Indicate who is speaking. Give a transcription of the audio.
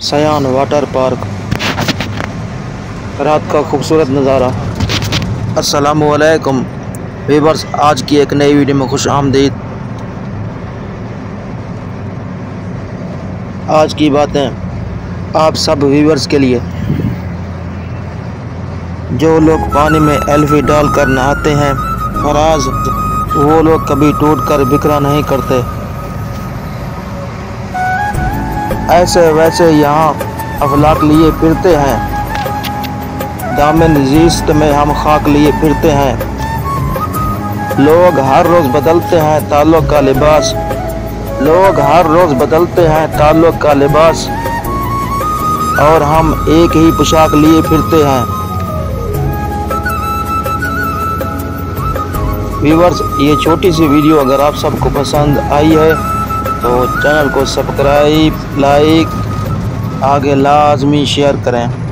Speaker 1: सयान water park. रात का खूबसूरत नज़ारा। असलकुम वीवर्स आज की एक नई वीडियो में खुश आमदीद। आज की बातें आप सब वीवर्स के लिए। जो लोग पानी में एल्फी डाल कर नहाते हैं, और आज वो लोग कभी टूट कर बिखरा नहीं करते। ऐसे वैसे यहाँ अफलाक लिए फिरते हैं। दामन जीस्त में हम खाक लिए फिरते हैं। लोग हर रोज़ बदलते हैं ताल्लुक का लिबास। लोग हर रोज़ बदलते हैं ताल्लुक का लिबास। और हम एक ही पोशाक लिए फिरते हैं। व्यूवर्स, ये छोटी सी वीडियो अगर आप सबको पसंद आई है तो चैनल को सब्सक्राइब लाइक आगे लाजमी शेयर करें।